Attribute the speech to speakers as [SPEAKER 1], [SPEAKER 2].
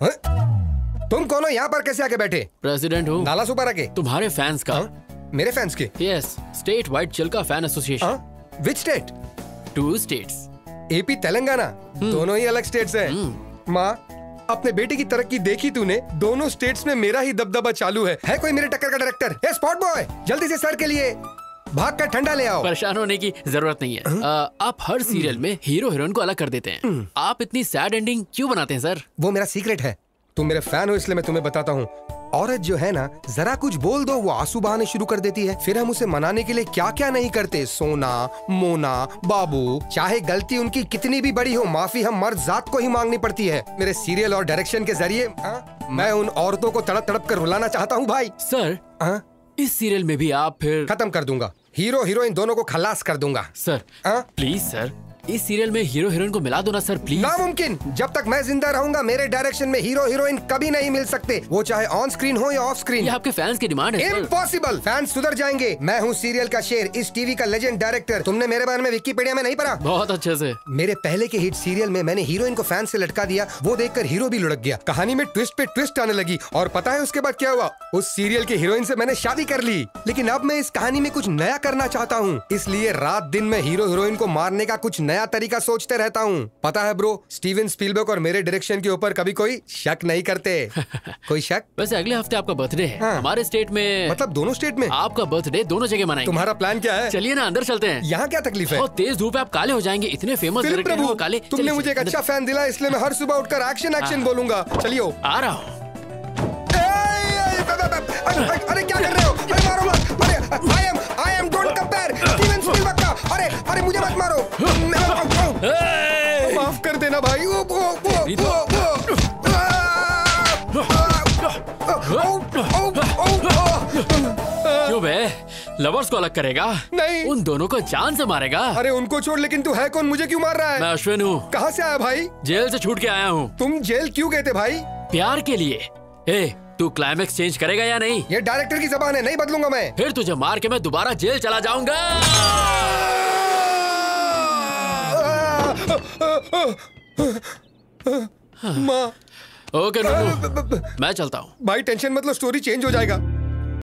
[SPEAKER 1] हाँ? तुम कौन हो? यहाँ पर कैसे आके बैठे?
[SPEAKER 2] प्रेसिडेंट हूँ।
[SPEAKER 1] नाला सुपर आके
[SPEAKER 2] तुम्हारे फैंस का।
[SPEAKER 1] हाँ? मेरे फैंस के?
[SPEAKER 2] यस स्टेट वाइड चिल्का फ़ैन एसोसिएशन
[SPEAKER 1] हाँ? Which state
[SPEAKER 2] two states
[SPEAKER 1] AP Telangana दोनों ही अलग स्टेट्स हैं। माँ अपने बेटे की तरक्की देखी तूने? दोनों स्टेट्स में मेरा ही दबदबा चालू है। है कोई मेरे टक्कर का डायरेक्टर ए स्पॉट बॉय जल्दी से सर के लिए। भाग कर ठंडा ले आओ।
[SPEAKER 2] परेशान होने की ज़रूरत नहीं है। आ, आप हर सीरियल में हीरो हीरोइन को अलग कर देते हैं। आप इतनी सैड एंडिंग क्यों बनाते हैं सर?
[SPEAKER 1] वो मेरा सीक्रेट है। तुम मेरे फ़ैन हो इसलिए मैं तुम्हें बताता हूँ। औरत जो है ना जरा कुछ बोल दो वो आँसू बहाने शुरू कर देती है। फिर हम उसे मनाने के लिए क्या क्या नहीं करते? सोना मोना बाबू चाहे गलती उनकी कितनी भी बड़ी हो माफ़ी हम मर्द जात को ही मांगनी पड़ती है। मेरे सीरियल और डायरेक्शन के ज़रिए हाँ, मैं उन औरतों को तड़प तड़प कर रुलाना चाहता हूँ भाई।
[SPEAKER 2] सर
[SPEAKER 1] हाँ?
[SPEAKER 2] इस सीरियल में भी आप फिर
[SPEAKER 1] खत्म कर दूँगा। हीरो हीरोइन दोनों को खलास कर दूँगा
[SPEAKER 2] सर
[SPEAKER 1] हाँ?
[SPEAKER 2] प्लीज़ सर इस सीरियल में हीरो हीरोइन को मिला दो ना सर प्लीज़
[SPEAKER 1] नामुमकिन। जब तक मैं ज़िंदा रहूँगा मेरे डायरेक्शन में हीरो हीरोइन कभी नहीं मिल सकते। वो चाहे ऑन स्क्रीन हो या ऑफ़ स्क्रीन ये
[SPEAKER 2] आपके फैंस की डिमांड है
[SPEAKER 1] इम्पॉसिबल फैंस सुधर जाएँगे। मैं हूँ सीरियल का शेर इस टीवी का लेजेंड डायरेक्टर तुमने मेरे बारे में विकीपीडिया में नहीं पढ़ा?
[SPEAKER 2] बहुत अच्छे से।
[SPEAKER 1] मेरे पहले के हिट सीरियल में मैंने हीरोइन को फ़ैन से लटका दिया वो देखकर हीरो भी लुढ़क गया। कहानी में ट्विस्ट पे ट्विस्ट आने लगी और पता है उसके बाद क्या हुआ? उस सीरियल की हीरोइन से मैंने शादी कर ली। लेकिन अब मैं इस कहानी में कुछ नया करना चाहता हूँ। इसलिए रात दिन में हीरो हीरोइन को मारने का कुछ नया तरीका सोचते रहता हूँ पता है ब्रो स्टीवन स्पीलबर्ग और मेरे डायरेक्शन के ऊपर कभी कोई शक नहीं करते कोई शक
[SPEAKER 2] वैसे अगले हफ़्ते आपका बर्थडे है
[SPEAKER 1] हाँ।
[SPEAKER 2] हमारे स्टेट में
[SPEAKER 1] मतलब दोनों स्टेट में
[SPEAKER 2] आपका बर्थडे दोनों जगह मनाएँगे
[SPEAKER 1] तुम्हारा प्लान क्या है
[SPEAKER 2] चलिए ना अंदर चलते हैं
[SPEAKER 1] यहाँ क्या तकलीफ़ है
[SPEAKER 2] तेज धूप है आप काले हो जाएँगे इतने फ़ेमस हैं
[SPEAKER 1] प्रभु
[SPEAKER 2] काले
[SPEAKER 1] तुमने मुझे एक अच्छा फ़ैन दिला इसलिए मैं हर सुबह उठकर एक्शन एक्शन बोलूँगा चलियो
[SPEAKER 2] आ रहा हूँ
[SPEAKER 1] अरे क्या कर रहे हो
[SPEAKER 2] लवर्स को अलग करेगा।
[SPEAKER 1] नहीं।
[SPEAKER 2] उन दोनों को जान से मारेगा।
[SPEAKER 1] अरे उनको छोड़ लेकिन तू है कौन? मुझे क्यों मार रहा है?
[SPEAKER 2] मैं अश्विन हूँ।
[SPEAKER 1] कहाँ से आया भाई?
[SPEAKER 2] जेल से छूट के आया हूँ।
[SPEAKER 1] तुम जेल क्यों गए थे भाई?
[SPEAKER 2] प्यार के लिए। ए तू क्लाइमेक्स चेंज करेगा या नहीं?
[SPEAKER 1] ये डायरेक्टर की जबान है नहीं बदलूँगा मैं।
[SPEAKER 2] फिर तुझे मार के मैं दोबारा जेल चला जाऊँगा।
[SPEAKER 1] माँ।
[SPEAKER 2] ओके मैं चलता हूँ।
[SPEAKER 1] भाई टेंशन मतलब स्टोरी चेंज हो जाएगा।